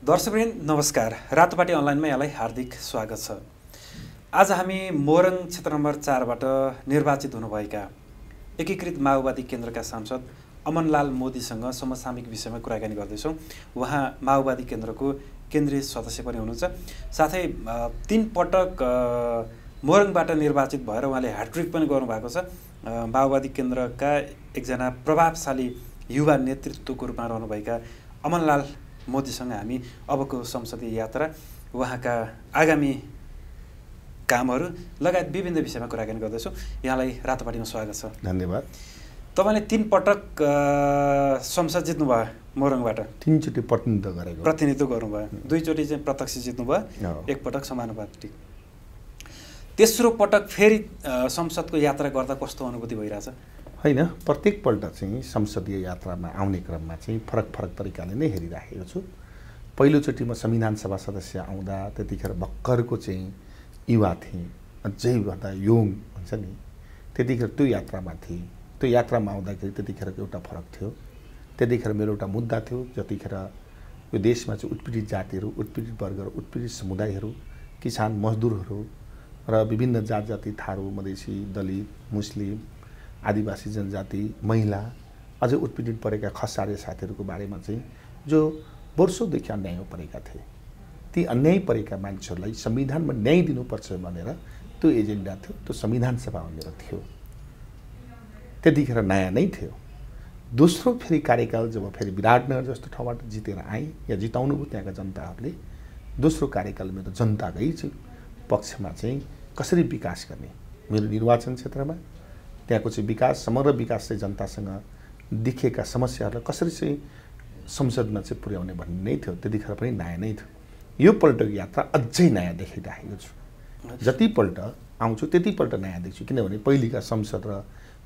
दर्शकवृन्द नमस्कार। रातोपाटी अनलाइनमा यहाँलाई हार्दिक स्वागत छ। आज हामी मोरङ क्षेत्र नम्बर चारबाट निर्वाचित हुनुभएका एकीकृत माओवादी केन्द्रका सांसद अमनलाल मोदीसँग समसामयिक विषयमा कुराकानी गर्दैछौँ। उहाँ माओवादी केन्द्रको केन्द्रीय सदस्य पनि हुनुहुन्छ। साथै तिन पटक मोरङबाट निर्वाचित भएर उहाँले ह्याट्रिक पनि गर्नुभएको छ। माओवादी केन्द्रका एकजना प्रभावशाली युवा नेतृत्वको रूपमा रहनुभएका अमनलाल मोदीसँग हामी अबको संसदीय यात्रा उहाँका आगामी कामहरू लगायत विभिन्न विषयमा कुराकानी गर्दैछौँ। यहाँलाई रातोपाटीमा स्वागत छ। धन्यवाद। तपाईँले तिन पटक संसद जित्नुभयो मोरङबाट। तिनचोटि प्रतिनिधित्व गरेको। प्रतिनिधित्व गर्नुभयो। दुईचोटि चाहिँ प्रत्यक्ष जित्नुभयो। एकपटक समानुपातिक। तेस्रो पटक फेरि संसदको यात्रा गर्दा कस्तो अनुभूति भइरहेछ? होइन? प्रत्येकपल्ट चाहिँ संसदीय यात्रामा आउने क्रममा चाहिँ फरक फरक तरिकाले नै हेरिराखेको छु। पहिलोचोटि म संविधान सभा सदस्य आउँदा त्यतिखेर भर्खरको चाहिँ युवा थिएँ। अझै भन्दा योङ हुन्छ नि। त्यतिखेर त्यो यात्रामा थिएँ। त्यो यात्रामा आउँदाखेरि त्यतिखेरको एउटा फरक थियो। त्यतिखेर मेरो एउटा मुद्दा थियो। जतिखेर यो देशमा चाहिँ उत्पीडित जातिहरू उत्पीडित वर्गहरू उत्पीडित समुदायहरू किसान मजदुरहरू र विभिन्न जात जाति थारू मधेसी दलित मुस्लिम आदिवासी जनजाति महिला अझै उत्पीडित परेका खसारे साथीहरूको बारेमा चाहिँ जो वर्षौँदेखि अन्याय परेका थिए ती अन्याय परेका मान्छेहरूलाई संविधानमा न्याय दिनुपर्छ भनेर त्यो एजेन्डा थियो त्यो संविधान सभामा मेरो थियो। त्यतिखेर नयाँ नै थियो। दोस्रो फेरि कार्यकाल जब फेरि विराटनगर जस्तो ठाउँबाट जितेर आएँ या जिताउनु भयो त्यहाँका जनताहरूले दोस्रो कार्यकाल मेरो जनताकै पक्षमा चाहिँ कसरी विकास गर्ने? मेरो निर्वाचन क्षेत्रमा त्यहाँको चाहिँ विकास समग्र विकास चाहिँ जनतासँग देखिएका समस्याहरूलाई कसरी चाहिँ संसदमा चाहिँ पुर्याउने भन्ने नै थियो। त्यतिखेर पनि नयाँ नै थियो। यो पल्टको यात्रा अझै नयाँ देखिरहेको छु। जतिपल्ट आउँछु त्यतिपल्ट नयाँ देख्छु। किनभने पहिलेका संसद र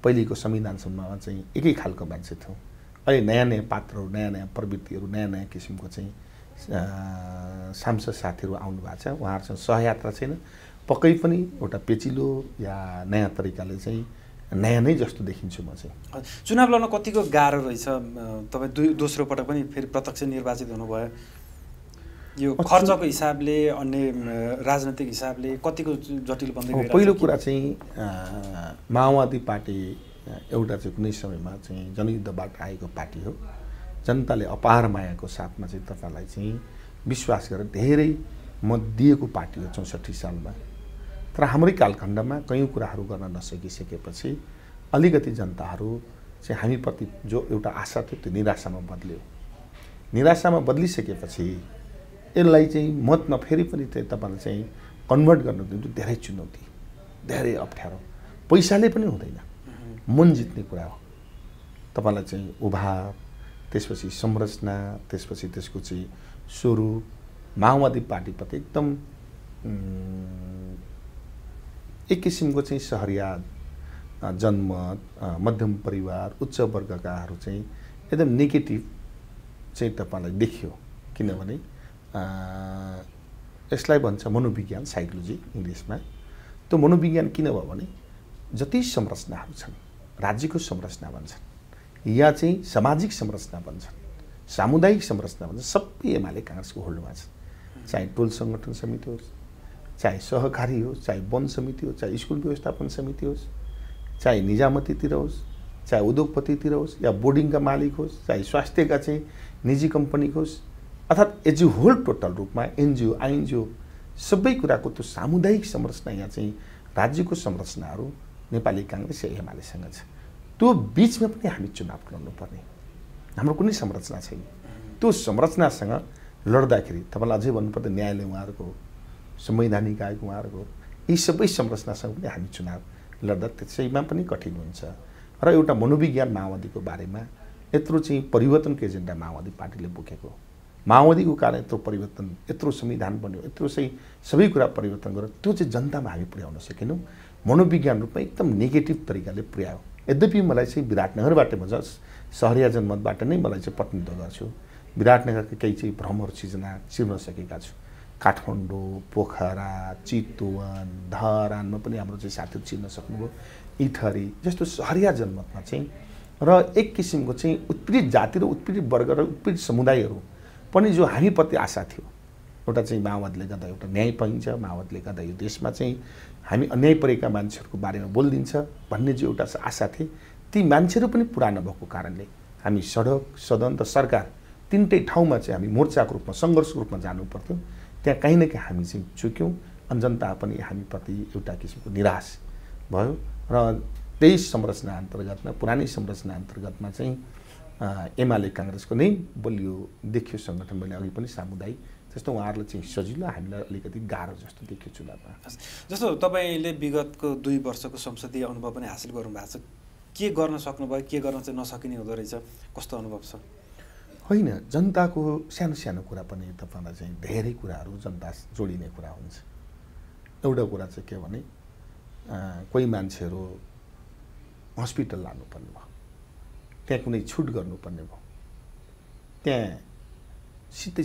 पहिलेको संविधानसम्ममा चाहिँ एकै खालको मान्छे थियौँ। अहिले नयाँ नयाँ पात्रहरू नयाँ नयाँ प्रवृत्तिहरू नयाँ नयाँ किसिमको चाहिँ सांसद साथीहरू आउनु भएको छ। उहाँहरूसँग सहयात्रा छैन। पक्कै पनि एउटा पेचिलो या नयाँ तरिकाले चाहिँ नयाँ नै जस्तो देखिन्छु म चाहिँ। चुनाव लड्न कतिको गाह्रो रहेछ? तपाईँ दुई दोस्रो पटक पनि फेरि प्रत्यक्ष निर्वाचित हुनुभयो। यो खर्चको हिसाबले अन्य राजनैतिक हिसाबले कतिको जटिल बन्दै पहिलो कुरा चाहिँ माओवादी पार्टी एउटा चाहिँ कुनै समयमा चाहिँ जनयुद्धबाट आएको पार्टी हो। जनताले अपार मायाको साथमा चाहिँ तपाईँलाई चाहिँ विश्वास गरेर धेरै मत दिएको पार्टी हो चौसठी सालमा। तर हाम्रै कालखण्डमा कयौँ कुराहरू गर्न नसकिसकेपछि अलिकति जनताहरू चाहिँ हामीप्रति जो एउटा आशा थियो त्यो निराशामा बदल्यो। निराशामा बदलिसकेपछि यसलाई चाहिँ मतमा फेरि पनि चाहिँ तपाईँलाई चाहिँ कन्भर्ट गर्नु दिनु धेरै चुनौती धेरै अप्ठ्यारो। पैसाले पनि हुँदैन। मन जित्ने कुरा हो। तपाईँलाई चाहिँ उभार त्यसपछि संरचना त्यसपछि त्यसको चाहिँ स्वरूप माओवादी पार्टीप्रति एकदम एक किसिमको चाहिँ सहरिया जनमत मध्यम परिवार उच्च वर्गकाहरू चाहिँ एकदम नेगेटिभ चाहिँ तपाईँलाई देखियो। किनभने यसलाई भन्छ मनोविज्ञान साइकोलोजी इङ्ग्लिसमा। त्यो मनोविज्ञान किन भयो भने जति संरचनाहरू छन् राज्यको संरचना भन्छन् या चाहिँ सामाजिक संरचना भन्छन् सामुदायिक संरचना भन्छ सबै एमाले काङ्ग्रेसको होल्डमा छ चाहे टोल सङ्गठन समिति होस् चाहे सहकारी होस् चाहे वन समिति होस् चाहे स्कुल व्यवस्थापन समिति होस् चाहे निजामतीतिर होस् चाहे उद्योगपतितिर होस् या बोर्डिङका मालिक होस् चाहे स्वास्थ्यका चाहिँ निजी कम्पनीको होस् अर्थात् एज होल टोटल रूपमा एनजिओ आइएनजिओ सबै कुराको त्यो सामुदायिक संरचना यहाँ चाहिँ राज्यको संरचनाहरू नेपाली काङ्ग्रेस या एमालेसँग छ। त्यो बिचमा पनि हामी चुनाव लड्नुपर्ने। हाम्रो कुनै संरचना छैन। त्यो संरचनासँग लड्दाखेरि तपाईँलाई अझै भन्नुपर्दा न्यायालय उहाँहरूको संवैधानिक आयोग उहाँहरूको यी सबै संरचनासँग पनि हामी चुनाव लड्दा त्यसैमा पनि कठिन हुन्छ र एउटा मनोविज्ञान माओवादीको बारेमा यत्रो चाहिँ परिवर्तनको एजेन्डा माओवादी पार्टीले बोकेको माओवादीको कारण यत्रो परिवर्तन यत्रो संविधान बन्यो यत्रो चाहिँ सबै कुरा परिवर्तन गरेर त्यो चाहिँ जनतामा हामी पुर्याउन सकेनौँ मनोविज्ञान रूपमा एकदम नेगेटिभ तरिकाले पुर्यायो यद्यपि मलाई चाहिँ विराटनगरबाट म जस सहरिया जनमतबाट नै मलाई चाहिँ प्रतिनिधित्व गर्छु विराटनगरका केही चाहिँ भ्रमहरू सिर्जना चिर्न सकेका छु काठमाडौँ पोखरा चितवन धरानमा पनि हाम्रो चाहिँ साथीहरू चिन्न सक्नुभयो। इठरी जस्तो सहरिया जनमतमा चाहिँ र एक किसिमको चाहिँ उत्पीडित जाति र उत्पीडित वर्ग र उत्पीडित समुदायहरू पनि जो हामीप्रति आशा थियो एउटा चाहिँ माओवादीले गर्दा एउटा न्याय पाइन्छ माओवादीले गर्दा यो देशमा चाहिँ हामी अन्याय परेका मान्छेहरूको बारेमा बोलिदिन्छ भन्ने जो एउटा आशा थिए ती मान्छेहरू पनि पुरा नभएको कारणले हामी सडक सदन र सरकार तिनटै ठाउँमा चाहिँ हामी मोर्चाको रूपमा सङ्घर्षको रूपमा जानु पर्थ्यो त्यहाँ काहीँ न काहीँ हामी चाहिँ चुक्यौँ अनि जनता पनि हामीप्रति एउटा किसिमको निराश भयो। र त्यही संरचना अन्तर्गतमा पुरानै संरचना अन्तर्गतमा चाहिँ एमाले काङ्ग्रेसको नै बलियो देखियो सङ्गठन मैले अघि पनि सामुदायिक। जस्तो उहाँहरूलाई चाहिँ सजिलो हामीलाई अलिकति गाह्रो जस्तो देखियो चुनावमा जस्तो तपाईँले विगतको दुई वर्षको संसदीय अनुभव पनि हासिल गर्नुभएको छ। के गर्न सक्नुभयो के गर्न चाहिँ नसकिने हुँदो रहेछ? कस्तो अनुभव छ? होइन जनताको सानो सानो कुरा पनि तपाईँलाई चाहिँ धेरै कुराहरू जनता जोडिने कुरा हुन्छ। एउटा कुरा चाहिँ के भने कोही मान्छेहरू हस्पिटल लानुपर्ने भयो। त्यहाँ कुनै छुट गर्नुपर्ने भयो। त्यहाँ सिधै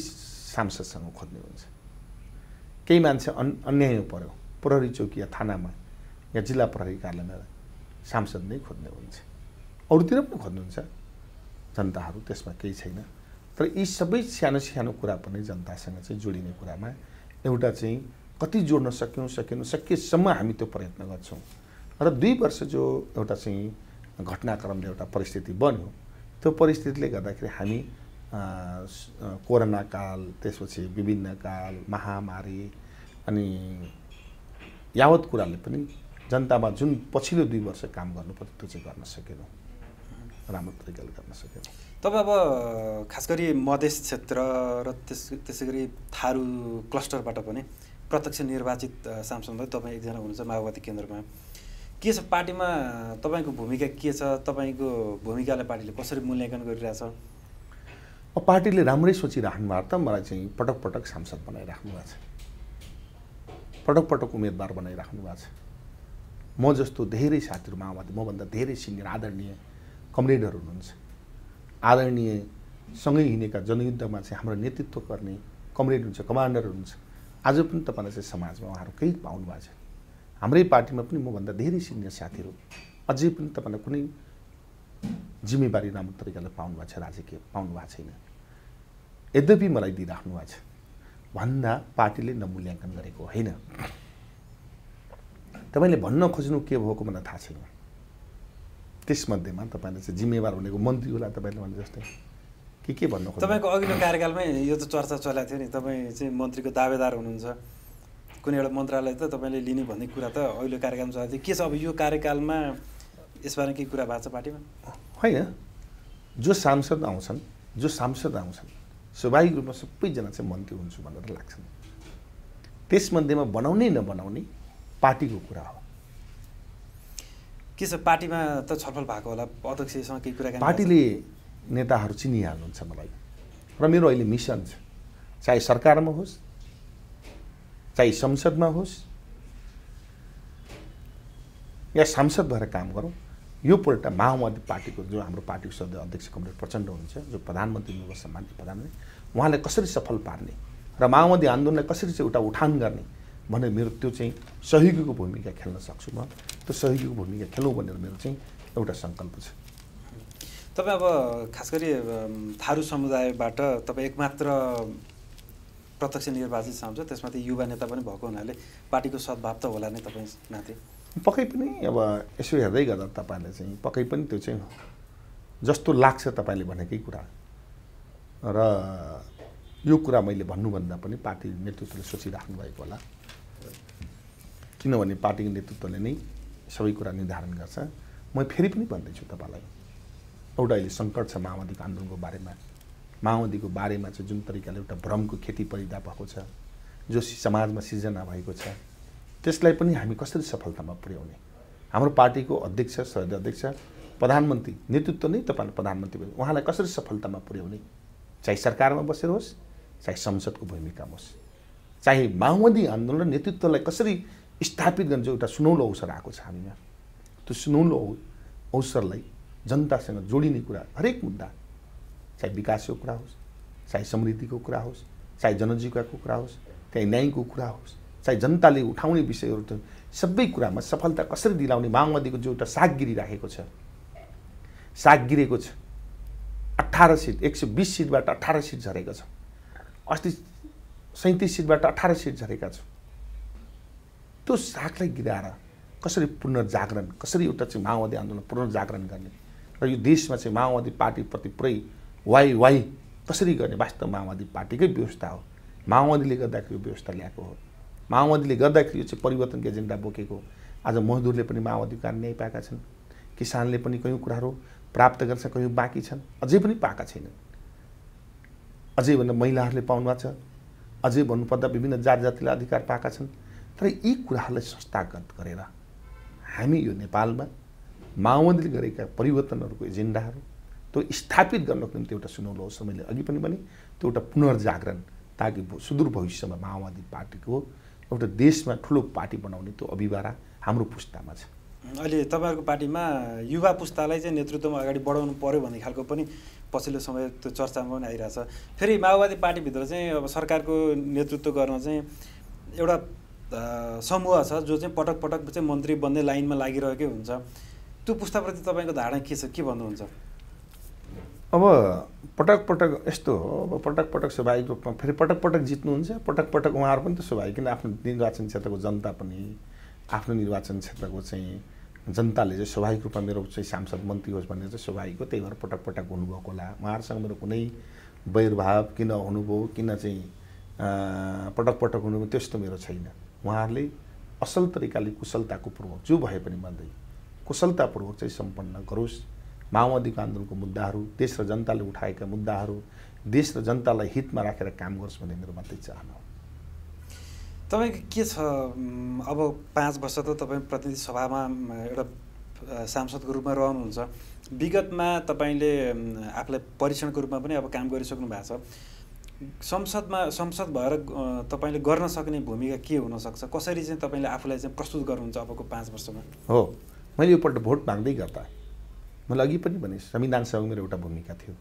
सांसदसँग खोज्ने हुन्छ। केही मान्छे अन् अन्याय पऱ्यो प्रहरी चौकी या थानामा या जिल्ला प्रहरी कार्यालयमा सांसद नै खोज्ने हुन्छ। अरूतिर पनि खोज्नुहुन्छ। जनताहरू त्यसमा केही छैन। तर यी सबै सानो सानो कुरा पनि जनतासँग चाहिँ जोडिने कुरामा एउटा चाहिँ कति जोड्न सक्यौँ सकेनौँ सकेसम्म हामी त्यो प्रयत्न गर्छौँ। र दुई वर्ष जो एउटा चाहिँ घटनाक्रमले एउटा परिस्थिति बन्यो त्यो परिस्थितिले गर्दाखेरि हामी कोरोना काल त्यसपछि विभिन्न काल महामारी अनि यावत कुराले पनि जनतामा जुन पछिल्लो दुई वर्ष काम गर्नु पर्यो त्यो चाहिँ गर्न सकेनौँ। राम्रो तरिकाले गर्न सकेनौँ तपाईँ अब खास गरी मधेस क्षेत्र र त्यस त्यसै गरी थारू क्लस्टरबाट पनि प्रत्यक्ष निर्वाचित सांसद तपाईँ एकजना हुनुहुन्छ माओवादी केन्द्रमा। के छ पार्टीमा तपाईँको भूमिका के छ? तपाईँको भूमिकालाई पार्टीले कसरी मूल्याङ्कन गरिरहेछ? अब पार्टीले राम्रै सोचिराख्नु भएको त मलाई चाहिँ पटक पटक सांसद बनाइराख्नु भएको छ। पटक पटक उम्मेदवार बनाइराख्नु भएको छ। म जस्तो धेरै साथीहरू माओवादी मभन्दा धेरै सिनियर आदरणीय कमरेडहरू हुनुहुन्छ। आदरणीय सँगै हिँडेका जनयुद्धमा चाहिँ हाम्रो नेतृत्व गर्ने कमरेड हुन्छ कमान्डर हुन्छ आज पनि तपाईँलाई चाहिँ समाजमा उहाँहरू केही पाउनु भएको छ। हाम्रै पार्टीमा पनि मभन्दा धेरै सिनियर साथीहरू अझै पनि तपाईँलाई कुनै जिम्मेवारी राम्रो तरिकाले पाउनु भएको छ राजकीय पाउनु भएको छैन। यद्यपि मलाई दिइराख्नु भएको छ भन्दा पार्टीले नमूल्याङ्कन गरेको होइन? तपाईँले भन्न खोज्नु के भएको मलाई थाहा छैन। त्यसमध्येमा तपाईँले चाहिँ जिम्मेवार भनेको मन्त्री होला तपाईँले भने जस्तै के के भन्नु तपाईँको अघिल्लो कार्यकालमै यो त चर्चा चलाएको थियो नि तपाईँ चाहिँ मन्त्रीको दावेदार हुनुहुन्छ। कुनै एउटा मन्त्रालय त तपाईँले लिने भन्ने कुरा त अघिल्लो कार्यकालमा चलाएको थियो। के छ अब यो कार्यकालमा यसबारे केही कुरा भएको छ पार्टीमा? होइन। जो सांसद आउँछन् जो सांसद आउँछन् स्वाभाविक रूपमा सबैजना चाहिँ मन्त्री हुन्छु भनेर लाग्छन्। त्यसमध्येमा बनाउने नबनाउने पार्टीको कुरा हो। के छ पार्टीमा त छलफल भएको होला अध्यक्षसँग केही कुरा पार्टीले नेताहरू चिनिहाल्नुहुन्छ मलाई। र मेरो अहिले मिसन छ। चाहे सरकारमा होस् चाहे संसदमा होस् या सांसद भएर काम गरौँ यो पल्ट माओवादी पार्टीको जो हाम्रो पार्टीको सदस्य अध्यक्ष कमरेड प्रचण्ड हुनुहुन्छ जो प्रधानमन्त्री हुनुभयो सम्मानित प्रधानमन्त्री उहाँलाई कसरी सफल पार्ने र माओवादी आन्दोलनलाई कसरी चाहिँ एउटा उठान गर्ने भनेर मेरो त्यो चाहिँ सहयोगीको भूमिका खेल्न सक्छु म। त्यो सहयोगीको भूमिका खेलौँ भनेर मेरो चाहिँ एउटा सङ्कल्प छ। तपाईँ अब खास गरी थारू समुदायबाट तपाईँ एकमात्र प्रत्यक्ष निर्वाचित सांसद त्यसमाथि युवा नेता पनि भएको हुनाले पार्टीको सद्भाव त होला नै तपाईँ माथि पक्कै पनि अब यसो हेर्दै गर्दा तपाईँले चाहिँ पक्कै पनि त्यो चाहिँ जस्तो लाग्छ तपाईँले भनेकै कुरा। र यो कुरा मैले भन्नुभन्दा पनि पार्टी नेतृत्वले सोचिराख्नु भएको होला। किनभने पार्टीको नेतृत्वले नै सबै कुरा निर्धारण गर्छ। म फेरि पनि भन्दैछु तपाईँलाई एउटा अहिले सङ्कट छ माओवादीको आन्दोलनको बारेमा। माओवादीको बारेमा चाहिँ जुन तरिकाले एउटा भ्रमको खेती परिदा भएको छ जो समाजमा सिर्जना भएको छ त्यसलाई पनि हामी कसरी सफलतामा पुर्याउने? हाम्रो पार्टीको अध्यक्ष सहयोग अध्यक्ष प्रधानमन्त्री नेतृत्व नै तपाईँले प्रधानमन्त्री उहाँलाई कसरी सफलतामा पुर्याउने? चाहे सरकारमा बसेर होस् चाहे संसदको भूमिकामा होस्। चाहे माओवादी आन्दोलन नेतृत्वलाई कसरी स्थापित गर्ने जो एउटा सुनौलो अवसर आएको छ हामीमा। त्यो सुनौलो अवसरलाई जनतासँग जोडिने कुरा हरेक मुद्दा। चाहे विकासको कुरा होस् चाहे समृद्धिको कुरा होस् चाहे जनजीविकाको कुरा होस् चाहे न्यायको कुरा होस् चाहे जनताले उठाउने विषयहरू त सबै कुरामा सफलता कसरी दिलाउने माओवादीको जो एउटा साग गिरिराखेको छ। साग गिरेको छ। अठार सिट एक सय बिस सिटबाट अठार सिट झरेको छ। अस्ति सैँतिस सिटबाट अठार सिट झरेका छौँ। त्यो सागलाई गिराएर कसरी पुनर्जागरण कसरी एउटा चाहिँ माओवादी आन्दोलन पुनर्जागरण गर्ने? र यो देशमा चाहिँ माओवादी पार्टीप्रति पुरै वाइ वाइ कसरी गर्ने? वास्तव माओवादी पार्टीकै व्यवस्था हो। माओवादीले गर्दाखेरि यो व्यवस्था ल्याएको हो। माओवादीले गर्दाखेरि यो चाहिँ परिवर्तनको एजेन्डा बोकेको आज मजदुरले पनि माओवादीको कारण न्याय पाएका छन्। किसानले पनि कयौँ कुराहरू प्राप्त गर्छ कयौँ बाँकी छन्। अझै पनि पाएका छैनन्। अझै भन्दा महिलाहरूले पाउनु भएको छ। अझै भन्नुपर्दा विभिन्न जात जातिले अधिकार पाएका छन्। तर यी कुराहरूलाई संस्थागत गरेर हामी यो नेपालमा माओवादीले गरेका परिवर्तनहरूको एजेन्डाहरू त्यो स्थापित गर्नको निम्ति एउटा सुनौलो अवसर मैले अघि पनि भने त्यो एउटा पुनर्जागरण ताकि सुदूर भविष्यमा माओवादी पार्टीको एउटा देशमा ठुलो पार्टी बनाउने त्यो अभिवारा हाम्रो पुस्तामा छ। अहिले तपाईँहरूको पार्टीमा युवा पुस्तालाई चाहिँ नेतृत्वमा अगाडि बढाउनु पऱ्यो भन्ने खालको पनि पछिल्लो समय त्यो चर्चामा पनि आइरहेछ। फेरि माओवादी पार्टीभित्र चाहिँ अब सरकारको नेतृत्व गर्न चाहिँ एउटा समूह छ जो चाहिँ पटक पटक चाहिँ मन्त्री बन्ने लाइनमा लागिरहेकै हुन्छ। त्यो पुस्ताप्रति तपाईँको धारणा के छ? के भन्नुहुन्छ? अब पटक पटक यस्तो हो। अब पटक पटक स्वाभाविक रूपमा फेरि पटक पटक जित्नुहुन्छ पटक पटक उहाँहरू पनि त स्वाभाविक किन आफ्नो निर्वाचन क्षेत्रको जनता पनि आफ्नो निर्वाचन क्षेत्रको चाहिँ जनताले चाहिँ स्वाभाविक रूपमा मेरो चाहिँ सांसद मन्त्री होस् भन्ने चाहिँ स्वाभाविक हो त्यही भएर पटक पटक हुनुभएको होला। उहाँहरूसँग मेरो कुनै वैरभाव किन हुनुभयो किन चाहिँ पटक पटक हुनुभयो त्यस्तो मेरो छैन। उहाँहरूले असल तरिकाले कुशलताको पूर्वक जो भए पनि भन्दै कुशलतापूर्वक चाहिँ सम्पन्न गरोस्। माओवादीको आन्दोलनको मुद्दाहरू देश र जनताले उठाएका मुद्दाहरू देश र जनतालाई हितमा राखेर काम गरोस् भन्ने मेरो मात्रै चाहना हो। तपाईँको के छ अब पाँच वर्ष त तपाईँ प्रतिनिधि सभामा एउटा सांसदको रूपमा रहनुहुन्छ। विगतमा तपाईँले आफूलाई परीक्षणको रूपमा पनि अब काम गरिसक्नु भएको छ। संसदमा संसद भएर तपाईँले गर्न सक्ने भूमिका के हुनसक्छ? कसरी चाहिँ तपाईँले आफूलाई चाहिँ प्रस्तुत गर्नुहुन्छ अबको पाँच वर्षमा? हो मैले योपल्ट भोट माग्दै गर्दा मैले अघि पनि भने संविधान सभा मेरो एउटा भूमिका थियो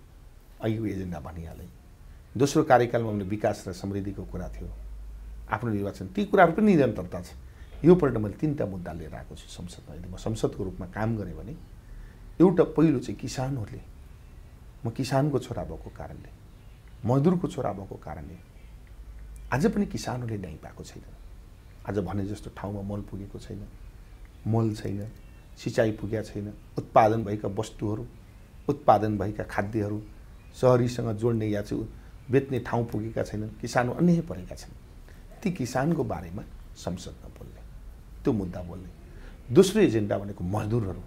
अघिको एजेन्डा भनिहालेँ। दोस्रो कार्यकालमा मैले विकास र समृद्धिको कुरा थियो आफ्नो निर्वाचन ती कुराहरू पनि निरन्तरता छ। योपल्ट मैले तिनवटा मुद्दा लिएर आएको छु संसदमा। यदि म संसदको रूपमा काम गरेँ भने एउटा पहिलो चाहिँ किसानहरूले म किसानको छोरा भएको कारणले मजदुरको छोरा भएको कारणले आज पनि किसानहरूले न्याय पाएको छैन। आज भने जस्तो ठाउँमा मल पुगेको छैन मल छैन सिँचाइ पुगेका छैन उत्पादन भएका वस्तुहरू उत्पादन भएका खाद्यहरू सहरीसँग जोड्ने या चाहिँ बेच्ने ठाउँ पुगेका छैनन् किसान अन्य परेका छन्। ती किसानको बारेमा संसदमा बोल्ने त्यो मुद्दा बोल्ने। दोस्रो एजेन्डा भनेको मजदुरहरू।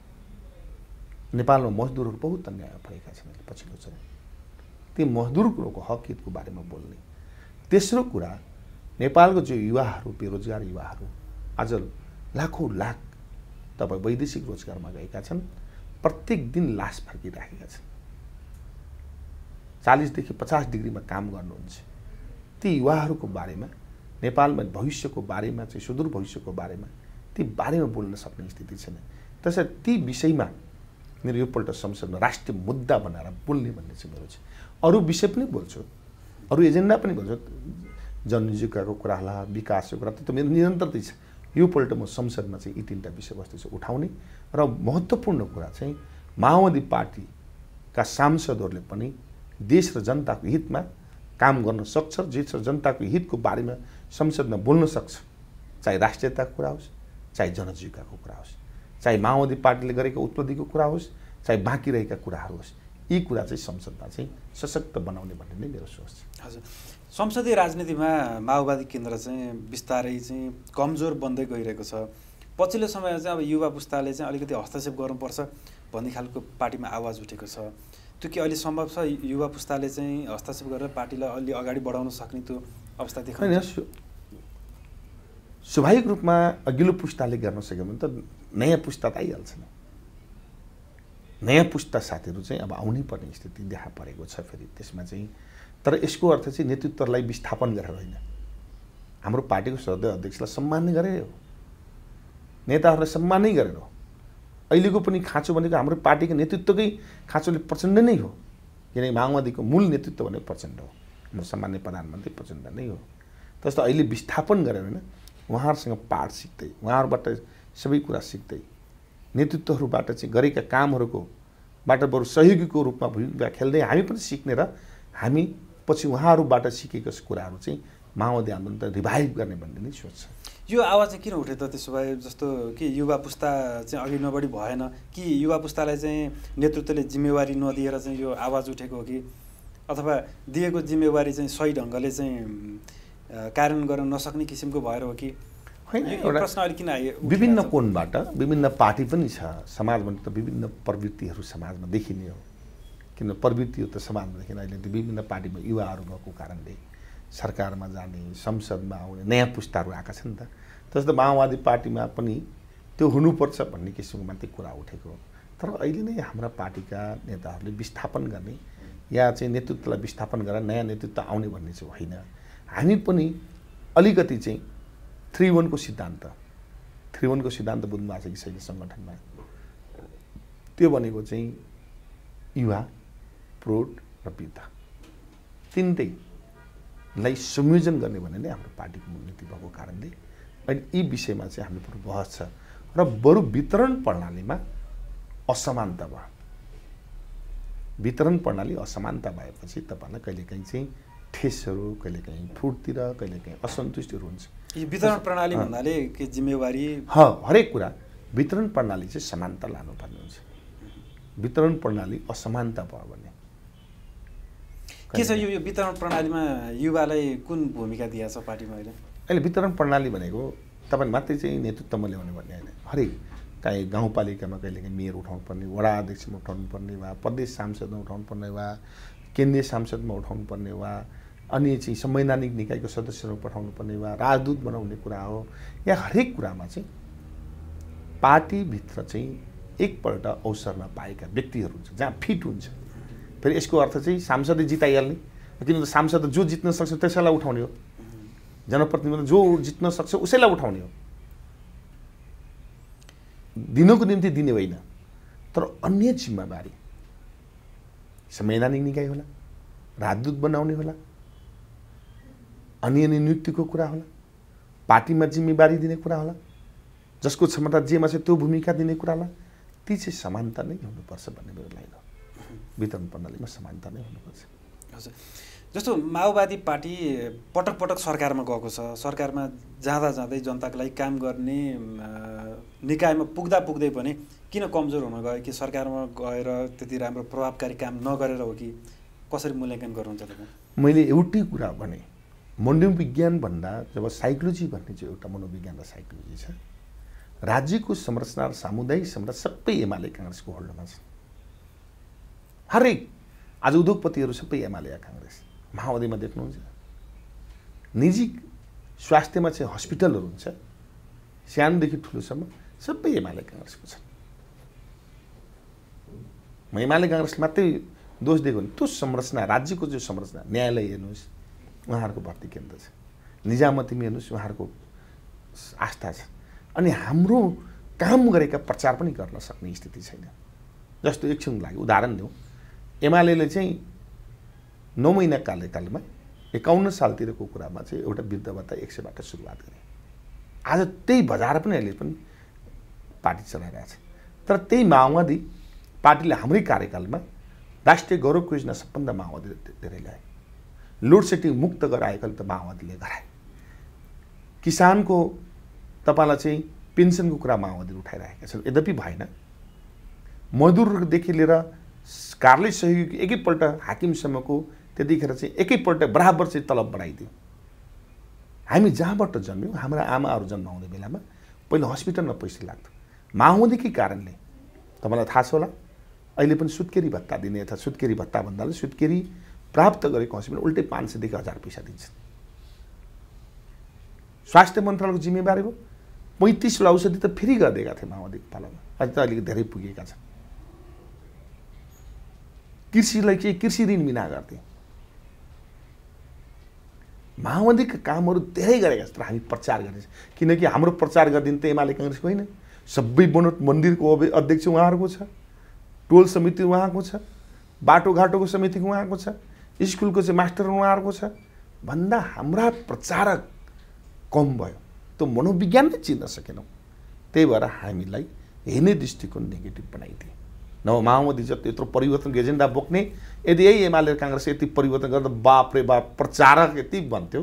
नेपालमा मजदुरहरू बहुत अन्याय भएका छन् पछिल्लो समय ती मजदुरको हक हितको बारेमा बोल्ने। तेस्रो कुरा नेपालको जो युवाहरू बेरोजगार युवाहरू आज लाखौँ लाख तपाईँ वैदेशिक रोजगारमा गएका छन् प्रत्येक दिन लास फर्किराखेका छन्। चालिसदेखि पचास डिग्रीमा काम गर्नुहुन्छ। ती युवाहरूको बारेमा नेपालमा भविष्यको बारेमा चाहिँ सुदूर भविष्यको बारेमा ती बारेमा बोल्न सक्ने स्थिति छैन। त्यसरी ती विषयमा मेरो योपल्ट संसदमा राष्ट्रिय मुद्दा बनाएर बोल्ने भन्ने चाहिँ मेरो चाहिँ अरू विषय पनि बोल्छु। अरू एजेन्डा पनि बोल्छु। जनजीविकाको कुरा होला विकासको कुरा त मेरो निरन्तरतै छ योपल्ट म संसदमा चाहिँ यी तिनवटा विषयवस्तु चाहिँ उठाउने र महत्त्वपूर्ण कुरा चाहिँ माओवादी पार्टीका सांसदहरूले पनि देश र जनताको हितमा काम गर्न सक्छ देश र जनताको हितको बारेमा संसदमा बोल्न सक्छ। चाहे राष्ट्रियताको कुरा होस् चाहे जनजीविकाको कुरा होस् चाहे माओवादी पार्टीले गरेको उत्पत्तिको कुरा होस् चाहे बाँकी रहेका कुराहरू होस्। यी कुरा चाहिँ संसदमा चाहिँ सशक्त बनाउने भन्ने नै मेरो सोच छ। हजुर। संसदीय राजनीतिमा माओवादी केन्द्र चाहिँ बिस्तारै चाहिँ कमजोर बन्दै गइरहेको छ। पछिल्लो समयमा चाहिँ अब युवा पुस्ताले चाहिँ अलिकति हस्तक्षेप गर्नुपर्छ भन्ने खालको पार्टीमा आवाज उठेको छ। त्यो के अहिले सम्भव छ? युवा पुस्ताले चाहिँ हस्तक्षेप गरेर पार्टीलाई अलि अगाडि बढाउन सक्ने त्यो अवस्था देखाउने स्वाभाविक रूपमा अघिल्लो पुस्ताले गर्न सक्यो भने त नयाँ पुस्ता त आइहाल्छ नि। नयाँ पुस्ता साथीहरू चाहिँ अब आउनै पर्ने स्थिति देखा परेको छ फेरि। त्यसमा चाहिँ तर यसको अर्थ चाहिँ नेतृत्वलाई विस्थापन गरेर होइन। हाम्रो पार्टीको सदस्य अध्यक्षलाई सम्मान गरेर हो। नेताहरूलाई सम्मान नै गरेर हो। अहिलेको पनि खाँचो भनेको हाम्रो पार्टीको नेतृत्वकै खाँचोले प्रचण्ड नै हो। किनकि माओवादीको मूल नेतृत्व भनेको प्रचण्ड हो। हाम्रो सामान्य प्रधानमन्त्री प्रचण्ड नै हो। जस्तो अहिले विस्थापन गरेर होइन उहाँहरूसँग पाठ सिक्दै उहाँहरूबाट सबै कुरा सिक्दै नेतृत्वहरूबाट चाहिँ गरेका कामहरूको बाट बरु सहयोगीको रूपमा भूमिका खेल्दै हामी पनि सिक्ने र हामी पछि उहाँहरूबाट सिकेको कुराहरू चाहिँ माओवादी आन्दोलन त रिभाइभ गर्ने भन्ने नै सोच छ। यो आवाज चाहिँ किन उठ्यो त त्यसो भए जस्तो कि युवा पुस्ता चाहिँ अघि नबढी भएन कि युवा पुस्तालाई चाहिँ नेतृत्वले जिम्मेवारी नदिएर चाहिँ यो आवाज उठेको हो कि? अथवा दिएको जिम्मेवारी चाहिँ सही ढङ्गले चाहिँ कार्यान्वयन गर्न नसक्ने किसिमको भएर हो कि? होइन एउटा प्रश्न अलिक किन आयो? विभिन्न? कोणबाट विभिन्न पार्टी पनि छ समाजमा त विभिन्न प्रवृत्तिहरू समाजमा देखिने हो। किन प्रवृत्तिहरू त समाजमा देखिन अहिले त्यो विभिन्न पार्टीमा युवाहरू भएको कारणले सरकारमा जाने संसदमा आउने नयाँ पुस्ताहरू आएका छन् त। जस्तो माओवादी पार्टीमा पनि त्यो हुनुपर्छ भन्ने किसिमको मात्रै कुरा उठेको हो। तर अहिले नै हाम्रा पार्टीका नेताहरूले विस्थापन गर्ने या चाहिँ नेतृत्वलाई विस्थापन गरेर नयाँ नेतृत्व आउने भन्ने चाहिँ होइन। हामी पनि अलिकति चाहिँ थ्री सिद्धान्त। थ्री वानको सिद्धान्त बुझ्नु भएको छ कि छैन सङ्गठनमा। त्यो भनेको चाहिँ युवा प्रौढ र वृद्ध तिनटैलाई संयोजन गर्ने भन्ने नै हाम्रो पार्टीको मूलनीति भएको कारणले अहिले यी विषयमा चाहिँ हाम्रो बहस छ र बरु वितरण प्रणालीमा असमानता भयो। वितरण प्रणाली असमानता भएपछि तपाईँहरूलाई कहिलेकाहीँ चाहिँ ठेसहरू कहिलेकाहीँ फुटतिर कहिलेकाहीँ असन्तुष्टिहरू हुन्छ। वितरण प्रणाली। भन्नाले के जिम्मेवारी हरेक कुरा वितरण प्रणाली चाहिँ समानता लानुपर्ने हुन्छ। वितरण प्रणाली असमानता भयो भने। के छ यो यो वितरण प्रणालीमा युवालाई कुन भूमिका दिएको छ पार्टीमा अहिले? अहिले वितरण प्रणाली भनेको तपाईँले मात्रै चाहिँ नेतृत्वमा ल्याउने भन्ने होइन। हरेक काहीँ गाउँपालिकामा कहिलेकाहीँ मेयर उठाउनु पर्ने वडा अध्यक्षमा उठाउनु पर्ने वा प्रदेश सांसदमा उठाउनु पर्ने वा केन्द्रीय सांसदमा उठाउनु पर्ने वा अनि चाहिँ संवैधानिक निकायको सदस्यहरू पठाउनु पर्ने वा राजदूत बनाउने कुरा हो। या हरेक कुरामा चाहिँ पार्टीभित्र चाहिँ एकपल्ट अवसर नपाएका व्यक्तिहरू हुन्छ जहाँ फिट हुन्छ। फेरि यसको अर्थ चाहिँ सांसदै जिताइहाल्ने किनभने सांसद जो जित्न सक्छ त्यसैलाई उठाउने हो। जनप्रतिनिधिमा जो जित्न सक्छ उसैलाई उठाउने हो। दिनको निम्ति दिने होइन तर अन्य जिम्मेवारी संवैधानिक निकाय होला राजदूत बनाउने होला अन्य अन्य नियुक्तिको कुरा होला पार्टीमा जिम्मेवारी दिने कुरा होला जसको क्षमता जेमा छ त्यो भूमिका दिने कुरा होला ती चाहिँ समानता नै हुनुपर्छ भन्ने मेरो हो। वितरण प्रणालीमा समानता नै हुनुपर्छ। हजुर। जस्तो माओवादी पार्टी पटक पटक सरकारमा गएको छ सरकारमा जाँदा जाँदै जनताको लागि काम गर्ने निकायमा पुग्दा पुग्दै पनि किन कमजोर हुन गयो कि सरकारमा गएर त्यति राम्रो प्रभावकारी काम नगरेर हो कि? कसरी मूल्याङ्कन गर्नुहुन्छ तपाईँ? मैले एउटै कुरा भने मनोविज्ञान भन्दा जब साइकोलोजी भन्ने चाहिँ एउटा मनोविज्ञान र साइकोलोजी छ राज्यको संरचना र सामुदायिक संरचना सबै एमाले काङ्ग्रेसको होल्डमा छ हरेक आज उद्योगपतिहरू सबै एमाले काङ्ग्रेस। माओवादीमा देख्नुहुन्छ। निजी स्वास्थ्यमा चाहिँ हस्पिटलहरू हुन्छ। सानोदेखि ठुलोसम्म सबै एमाले काङ्ग्रेसको छ म एमाले काङ्ग्रेस मात्रै दोष दिएको भने त्यो संरचना राज्यको जो संरचना न्यायालय हेर्नुहोस्। उहाँहरूको भर्ती केन्द्र छ। निजामतीमा हेर्नुहोस् उहाँहरूको आस्था छ। अनि हाम्रो काम गरेका प्रचार पनि गर्न सक्ने स्थिति छैन। जस्तो एकछिन लागि उदाहरण दिउँ। एमाले चाहिँ नौ महिना कार्यकालमा एकाउन्न सालतिरको कुरामा चाहिँ एउटा वृद्ध भत्ता एक सयबाट सुरुवात गरे। आज त्यही बजार पनि अहिले पनि पार्टी चलाइरहेछ। तर त्यही माओवादी पार्टीले हाम्रै कार्यकालमा राष्ट्रिय गौरवको योजना सबभन्दा माओवादीले धेरै ल्याए। लोड सेडिङ मुक्त गराएकोले त माओवादीले गराए। किसानको तपाईँलाई चाहिँ पेन्सनको कुरा माओवादीले उठाइरहेका छन्। यद्यपि भएन। मजदुरदेखि लिएर कार्यालय सहयोगी एकैपल्ट हाकिमसम्मको त्यतिखेर चाहिँ एकैपल्ट बराबर चाहिँ तलब बढाइदियो हामी जहाँबाट जन्म्यौँ हाम्रा आमाहरू जन्माउने बेलामा पहिला हस्पिटलमा पैसा लाग्थ्यो। माओवादीकै कारणले तपाईँलाई थाहा छ होला अहिले पनि सुत्केरी भत्ता दिने अथवा सुत्केरी भत्ता भन्नाले सुत्केरी प्राप्त गरेको हस्पिटल उल्टै पाँच सयदेखि हजार पैसा दिन्छ स्वास्थ्य मन्त्रालयको जिम्मेवारी हो। पैँतिसवटा औषधि त फ्री गरिदिएका थिए माओवादीको पालामा। अझै त अलिकति धेरै पुगेका छन्। कृषिलाई चाहिँ कृषि ऋण बिना गर्थे। माओवादीका कामहरू धेरै गरेका छन् तर हामी प्रचार गर्ने किनकि हाम्रो प्रचार गरिदिने त एमाले काङ्ग्रेसको होइन। सबै बनोट मन्दिरको अध्यक्ष उहाँहरूको छ। टोल समिति उहाँको छ। बाटोघाटोको समितिको उहाँको छ। स्कुलको चाहिँ मास्टर उहाँहरूको छ। भन्दा हाम्रा प्रचारक कम भयो। त्यो मनोविज्ञान नै चिन्न सकेनौँ। त्यही भएर हामीलाई हेर्ने दृष्टिकोण नेगेटिभ बनाइदिए। नभए माओवादी जति यत्रो परिवर्तनको एजेन्डा बोक्ने यदि यही एमाले काङ्ग्रेस यति परिवर्तन गर्दा बाप रे बाप प्रचारक यति बन्थ्यो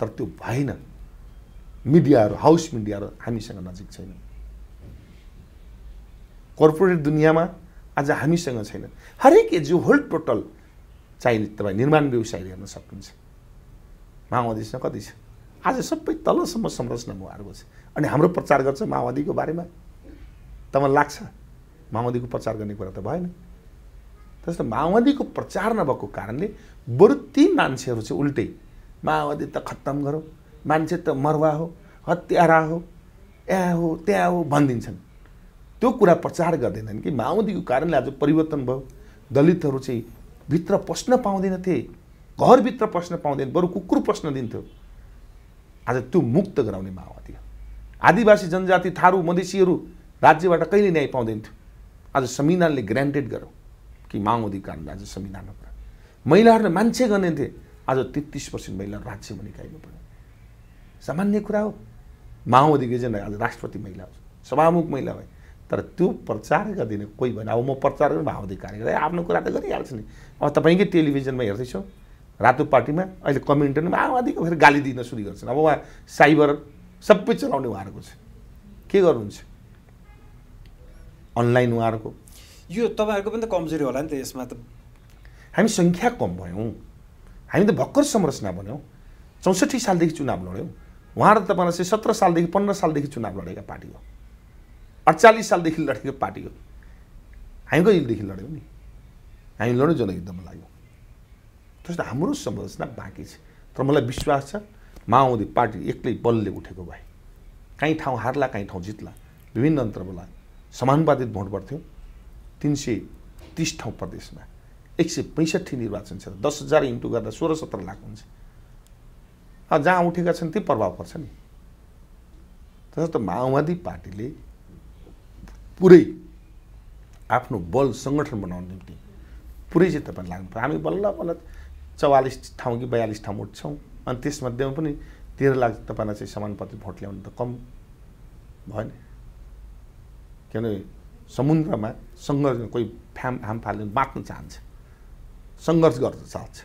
तर त्यो भएन। मिडियाहरू हाउस मिडियाहरू हामीसँग नजिक छैन। कर्पोरेट दुनियाँमा आज हामीसँग छैन। हरेक एजु होल टोटल चाहिँ तपाईँ निर्माण व्यवसाय हेर्न सक्नुहुन्छ माओवादीसँग कति छ? आज सबै तलसम्म संरचना उहाँहरूको छ। अनि हाम्रो प्रचार गर्छ माओवादीको बारेमा। तपाईँलाई लाग्छ माओवादीको प्रचार गर्ने कुरा त भएन। त्यस्तो माओवादीको प्रचार नभएको कारणले बरु ती मान्छेहरू चाहिँ उल्टै माओवादी त खत्तम गरौँ मान्छे त मरुवा हो हत्यारा हो या हो त्यहाँ हो भनिदिन्छन्। त्यो कुरा प्रचार गर्दैनन् कि माओवादीको कारणले आज परिवर्तन भयो। दलितहरू चाहिँ भित्र पस्न पाउँदैनथे घरभित्र पस्न पाउँदैन बरु कुकुर पस्न दिन्थ्यो। आज त्यो मुक्त गराउने माओवादी हो। आदिवासी जनजाति थारू मधेसीहरू राज्यबाट कहिले न्याय पाउँदैन थियो? आज संविधानले ग्रान्टेड गरौँ कि माओवादी कारणले आज संविधानमा कुरा महिलाहरूले मान्छे गर्ने थिए। आज तेत्तिस पर्सेन्ट महिला राज्यमा निकाल्नु पर्यो सामान्य कुरा हो। माओवादीको एजेन्डा आज राष्ट्रपति महिला हो। सभामुख महिला भयो तर त्यो प्रचार गरिदिने कोही भएन। अब म प्रचार गरेर माओवादी कार्यकर्ता आफ्नो कुरा त गरिहाल्छ नि। अब तपाईँकै टेलिभिजनमा हेर्दैछौँ रातो पार्टीमा अहिले कमेन्टरमा माओवादीको फेरि गाली दिन सुरु गर्छन्। अब उहाँ साइबर सबै चलाउने उहाँहरूको छ। के गर्नुहुन्छ? अनलाइन उहाँहरूको? यो तपाईँहरूको पनि त कमजोरी होला नि त यसमा त। हामी सङ्ख्या कम भयौँ। हामी त भर्खर संरचना बन्यौँ। चौसठी सालदेखि चुनाव लड्यौँ। उहाँहरू त तपाईँलाई चाहिँ सत्र सालदेखि पन्ध्र सालदेखि चुनाव लडेका पार्टी हो। अडचालिस सालदेखि लडेको पार्टी हो। हामी कहिलेदेखि लड्यौँ नि। हामी लड्यौँ जनयुद्धमा लाग्यौँ त्यस्तो हाम्रो संरचना बाँकी छ। तर मलाई विश्वास छ माओवादी पार्टी एक्लै बलले उठेको भए। काहीँ ठाउँ हार्ला काहीँ ठाउँ जित्ला। विभिन्न अन्तर्बला समानुपातित भोट पर्थ्यो तिन सय तिस ठाउँ प्रदेशमा एक सय पैँसठी निर्वाचन क्षेत्र दस हजार इन्टु गर्दा सोह्र सत्र लाख हुन्छ। जहाँ उठेका छन् त्यही प्रभाव पर्छ नि। तसर्थ माओवादी पार्टीले पुरै आफ्नो बल सङ्गठन बनाउनु निम्ति पुरै चाहिँ तपाईँ लाग्नु हामी बल्ल बल्ल चौवालिस ठाउँ कि बयालिस ठाउँ उठ्छौँ अनि त्यसमध्येमा पनि तेह्र लाख तपाईँलाई चाहिँ समानुपातित भोट ल्याउनु त कम भएन। किनभने समुद्रमा सङ्घर्ष कोही फ्याम हाम फाल्ने बाँच्न चाहन्छ। सङ्घर्ष गर्न चाहन्छ।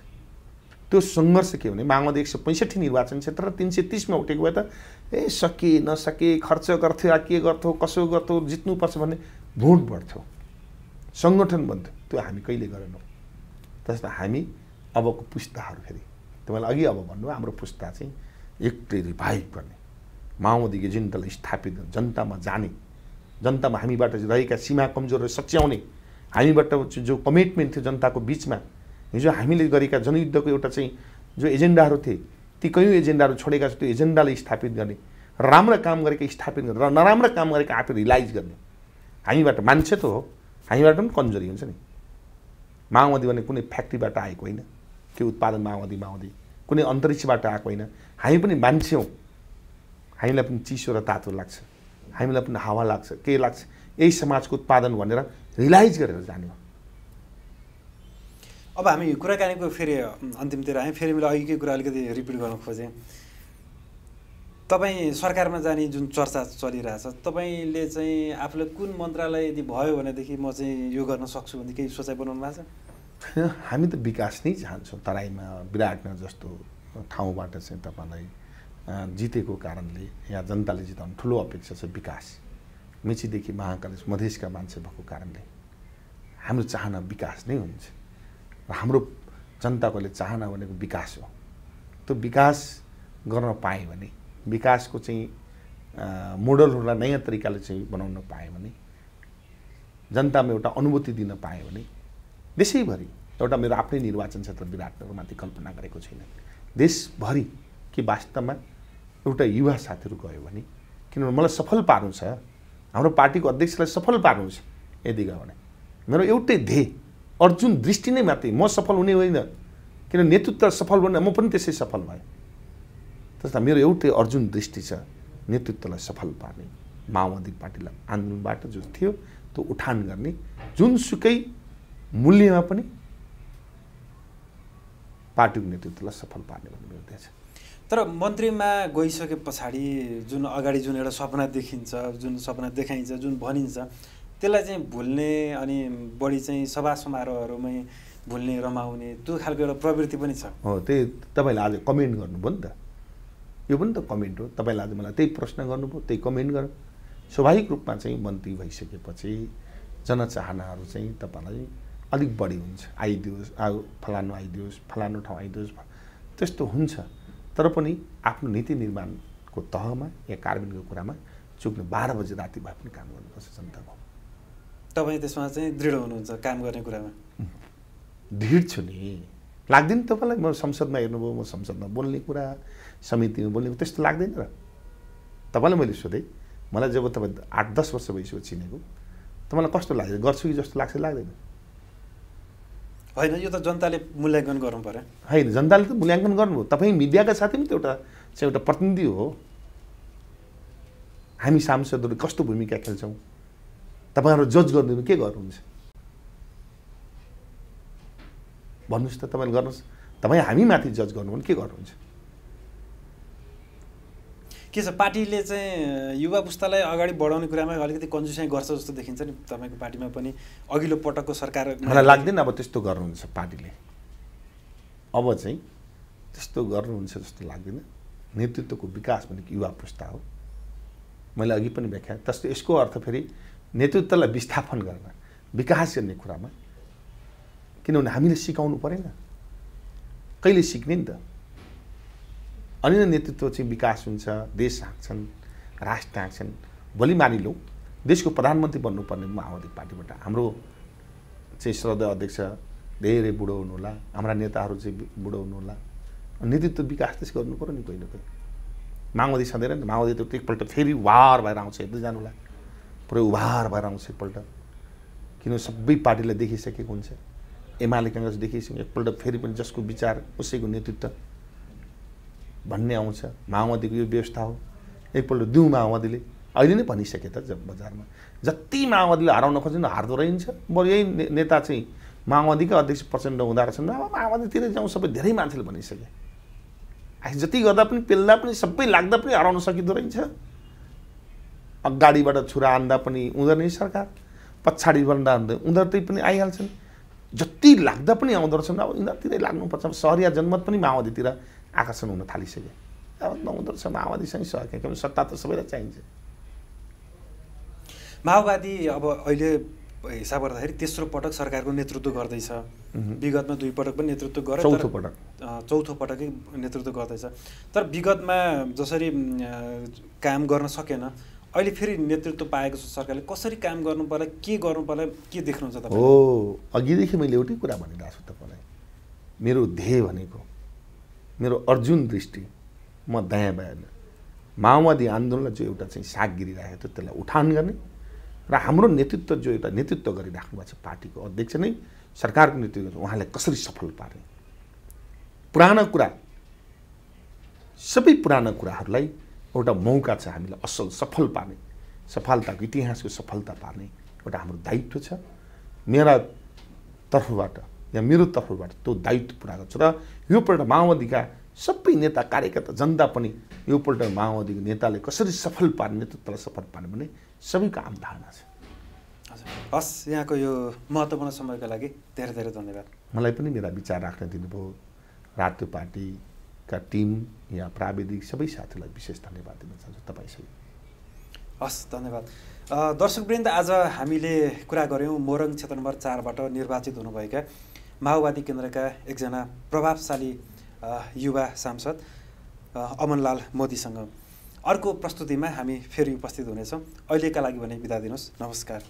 त्यो सङ्घर्ष के भने माओवादी एक सय पैँसठी निर्वाचन क्षेत्र र तिन सय तिसमा उठेको भए त ए सके नसके खर्च गर्थ्यो के गर्थ्यो कसो गर्थ्यो जित्नुपर्छ भन्ने भोट बढ्थ्यो। सङ्गठन बन्थ्यो। त्यो हामी कहिले गरेनौँ। त्यसमा हामी अबको पुस्ताहरू फेरि। तपाईँलाई अघि अब भन्नु हाम्रो पुस्ता चाहिँ एक्लै रिभाइभ गर्ने। माओवादीको एजेन्डालाई स्थापित जनतामा जाने। जनतामा हामीबाट रहेका सीमा कमजोरहरू सच्याउने। हामीबाट जो कमिटमेन्ट थियो जनताको बिचमा हिजो हामीले गरेका जनयुद्धको एउटा चाहिँ जो एजेन्डाहरू थिए ती कयौँ एजेन्डाहरू छोडेका छ त्यो एजेन्डालाई स्थापित गर्ने राम्रा काम गरेका स्थापित गर्ने र नराम्रा काम गरेका आफै रिलाइज गर्ने। हामीबाट मान्छे त हो हामीबाट पनि कमजोरी हुन्छ नि। माओवादी भने कुनै फ्याक्ट्रीबाट आएको होइन त्यो उत्पादन माओवादी माओवादी कुनै अन्तरिक्षबाट आएको होइन। हामी पनि मान्छे हौँ। हामीलाई पनि चिसो र तातो लाग्छ। हामीलाई पनि हावा लाग्छ। के लाग्छ? यही समाजको उत्पादन भनेर रिलाइज गरेर जाने हो। अब हामी कुराकानीको फेरि अन्तिमतिर आयौँ फेरि मैले अघिकै कुरा अलिकति रिपिट गर्न खोजेँ। तपाईँ सरकारमा जाने जुन चर्चा चलिरहेछ तपाईँले चाहिँ आफूले कुन मन्त्रालय यदि भयो भनेदेखि म चाहिँ यो गर्न सक्छु भने केही सोचाइ बनाउनु भएको छ? हामी त विकास नै चाहन्छौँ। तराईमा विराटनगर जस्तो ठाउँबाट चाहिँ तपाईँलाई जितेको कारणले यहाँ जनताले जिताउनु ठुलो अपेक्षा छ विकास। मेचीदेखि महाकाल मधेसका मान्छे भएको कारणले। हाम्रो चाहना विकास नै हुन्छ। र हाम्रो जनताको अहिले चाहना भनेको विकास हो। त्यो विकास गर्न पाएँ भने विकासको चाहिँ मोडलहरूलाई नयाँ तरिकाले चाहिँ बनाउन पाएँ भने जनतामा एउटा अनुभूति दिन पाएँ भने देशैभरि एउटा मेरो आफ्नै निर्वाचन क्षेत्र विराटनगरमाथि कल्पना गरेको छैन। देशभरि कि वास्तवमा एउटा युवा साथीहरू गयो भने किनभने मलाई सफल पार्नु छ हाम्रो पार्टीको अध्यक्षलाई सफल पार्नु छ यदि गयो भने। मेरो एउटै ध्येय अर्जुन दृष्टि नै मात्रै म सफल हुने होइन। किन नेतृत्व सफल बन्ने म पनि त्यसै सफल भएँ। त्यस्ता मेरो एउटै अर्जुन दृष्टि छ नेतृत्वलाई सफल पार्ने। माओवादी पार्टीलाई आन्दोलनबाट जो थियो त्यो उठान गर्ने। जुनसुकै मूल्यमा पनि पार्टीको नेतृत्वलाई सफल पार्ने भन्ने मेरो ध्येय छ। तर मन्त्रीमा गइसके पछाडि जुन अगाडि जुन एउटा सपना देखिन्छ जुन सपना देखाइन्छ जुन भनिन्छ त्यसलाई चाहिँ भुल्ने अनि बढी चाहिँ सभा समारोहहरूमै भुल्ने रमाउने त्यो खालको एउटा प्रवृत्ति पनि छ। हो त्यही तपाईँले आज कमेन्ट गर्नुभयो नि त। यो पनि त कमेन्ट हो। तपाईँले आज मलाई त्यही प्रश्न गर्नुभयो त्यही कमेन्ट गर्नु। स्वाभाविक रूपमा चाहिँ मन्त्री भइसकेपछि जनचाहनाहरू चाहिँ तपाईँलाई अलिक बढी हुन्छ। आइदियोस् आ फलानु आइदियोस् फलानु ठाउँ आइदियोस् त्यस्तो हुन्छ। तर पनि आफ्नो नीति निर्माणको तहमा या कार्यान्वयनको कुरामा चुक्ने बाह्र बजी राति भए पनि काम गर्नुपर्छ जनताको तपाईँ त्यसमा चाहिँ दृढ हुनुहुन्छ काम गर्ने कुरामा? ढिड छु नि। लाग्दैन तपाईँलाई? म संसदमा हेर्नुभयो म संसदमा बोल्ने कुरा समितिमा बोल्ने त्यस्तो लाग्दैन र। तपाईँलाई मैले सोधेँ मलाई जब तपाईँ आठ दस वर्ष भइसक्यो चिनेको तपाईँलाई कस्तो लाग्छ गर्छु कि जस्तो लाग्छ? लाग्दैन। होइन यो त जनताले मूल्याङ्कन गर्नु पऱ्यो होइन जनताले त मूल्याङ्कन गर्नुभयो। तपाईँ मिडियाका साथै पनि त एउटा चाहिँ एउटा प्रतिनिधि हो। हामी सांसदहरू कस्तो भूमिका खेल्छौँ? तपाईँहरू जज गरिदिनु के गर्नुहुन्छ? भन्नुहोस् त तपाईँले गर्नुहोस्। तपाईँ हामी माथि जज गर्नु भने के गर्नुहुन्छ? के छ पार्टीले चाहिँ युवा पुस्तालाई अगाडि बढाउने कुरामा अलिकति कन्जुसाइ गर्छ जस्तो देखिन्छ नि तपाईँको पार्टीमा पनि। अघिल्लो पटकको सरकार मलाई लाग्दैन अब त्यस्तो गर्नुहुन्छ पार्टीले। अब चाहिँ त्यस्तो गर्नुहुन्छ जस्तो लाग्दैन। नेतृत्वको विकास भनेको युवा पुस्ता हो। मैले अघि पनि व्याख्या त्यस्तो यसको अर्थ फेरि नेतृत्वलाई विस्थापन गर्न विकास गर्ने कुरामा। किनभने हामीले सिकाउनु परेन। कहिले सिक्ने नि त? अनि नै नेतृत्व चाहिँ विकास हुन्छ देश हाँक्छन् राष्ट्र हाँक्छन्। भोलि मानिलौँ। देशको प्रधानमन्त्री बन्नुपर्ने माओवादी पार्टीबाट। हाम्रो चाहिँ श्रद्धा अध्यक्ष धेरै बुढो हुनुहोला। हाम्रा नेताहरू चाहिँ बुढो हुनुहोला। नेतृत्व विकास त्यसै गर्नु पऱ्यो नि कहिले कहिले माओवादी छँदैन नि माओवादी त एकपल्ट फेरि उभार भएर आउँछ। हेर्दै जानुलाई। पुरै उभार भएर आउँछ एकपल्ट। किन सबै पार्टीलाई देखिसकेको हुन्छ। एमाले काङ्ग्रेस देखिसक्यो एकपल्ट फेरि पनि जसको विचार उसैको नेतृत्व भन्ने आउँछ। माओवादीको यो व्यवस्था हो। एकपल्ट दिउँ माओवादीले। अहिले नै भनिसके त बजारमा। जति माओवादीले हराउन खोज्नु हार्दो रहन्छ। बरु यही नेता चाहिँ माओवादीका अध्यक्ष प्रचण्ड हुँदो रहेछन्। अब माओवादीतिर जाउँ सबै धेरै मान्छेले भनिसके। जति गर्दा पनि पेल्दा पनि सबै लाग्दा पनि हराउन सकिँदो रहेछ। अगाडिबाट छुरा आन्दा पनि उनीहरू सरकार पछाडिबाट उनीहरू त्यही पनि आइहाल्छन्। जति लाग्दा पनि आउँदो रहेछन् अब यिनीहरूतिरै लाग्नुपर्छ। अब सहरिया जनमत पनि माओवादीतिर आकर्षण हुन थालिसके अब नहुँदो रहेछ माओवादीसँगै सकेको किनभने सत्ता त सबैलाई चाहिन्छ। माओवादी अब अहिले हिसाब गर्दाखेरि तेस्रो पटक सरकारको नेतृत्व गर्दैछ। विगतमा दुई पटक पनि नेतृत्व गरे चौथो पटक। चौथो पटकै नेतृत्व गर्दैछ। तर विगतमा जसरी काम गर्न सकेन अहिले फेरि नेतृत्व पाएको छ सरकारले कसरी काम गर्नु पर्ला के गर्नु पर्ला के देख्नुहुन्छ तपाईँ? हो अघिदेखि मैले एउटै कुरा भनिरहेको छु तपाईँलाई। मेरो ध्येय भनेको मेरो अर्जुन दृष्टि म दायाँ बायाँ माओवादी आन्दोलनलाई जो एउटा चाहिँ साग गिरिरहेको थियो त्यसलाई उठान गर्ने र हाम्रो नेतृत्व जो एउटा नेतृत्व गरिराख्नु भएको छ पार्टीको अध्यक्ष नै सरकारको नेतृत्व उहाँलाई कसरी सफल पार्ने पुराना कुरा सबै पुराना कुराहरूलाई एउटा मौका छ हामीलाई असल सफल पार्ने सफलताको इतिहासको सफलता पार्ने एउटा हाम्रो दायित्व छ। मेरा तर्फबाट या मेरो तर्फबाट त्यो दायित्व पुरा गर्छु र योपल्ट माओवादीका सबै नेता कार्यकर्ता जनता पनि योपल्ट माओवादीको नेताले कसरी सफल पार्ने नेतृत्वलाई सफल पार्ने भने सबैको आम धारणा छ। हस् यहाँको यो महत्त्वपूर्ण समयको लागि धेरै धेरै धन्यवाद। मलाई पनि मेरा विचार राख्न दिनुभयो। रातो पार्टी का टिम या प्राविधिक सबै साथीलाई विशेष धन्यवाद दिन चाहन्छु तपाईँसँग हस् धन्यवाद। दर्शकवृन्द आज हामीले कुरा गऱ्यौँ मोरङ क्षेत्र नम्बर चारबाट निर्वाचित हुनुभएका माओवादी केन्द्रका एकजना प्रभावशाली युवा सांसद अमनलाल मोदीसँग। अर्को प्रस्तुतिमा हामी फेरि उपस्थित हुनेछौँ। अहिलेका लागि भने बिदा दिनुहोस्। नमस्कार.